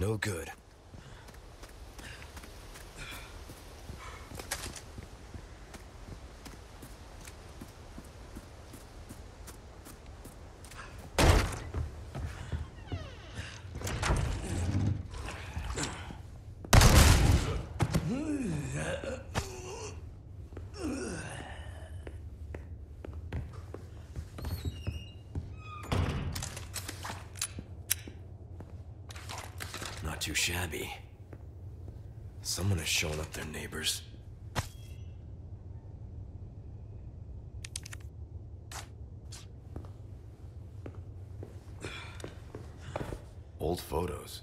No good. Too shabby. Someone has shown up their neighbors. Old photos.